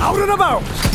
Out and about!